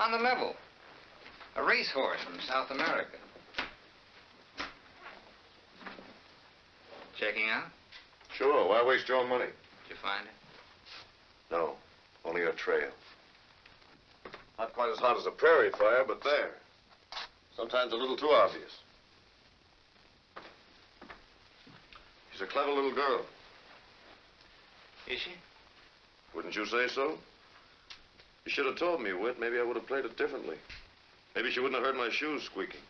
On the level. A racehorse from South America. Checking out? Sure, why waste your own money? Did you find it? No, only a trail. Not quite as hot as a prairie fire, but there. Sometimes a little too obvious. She's a clever little girl. Is she? Wouldn't you say so? You should have told me, Whit. Maybe I would have played it differently. Maybe she wouldn't have heard my shoes squeaking.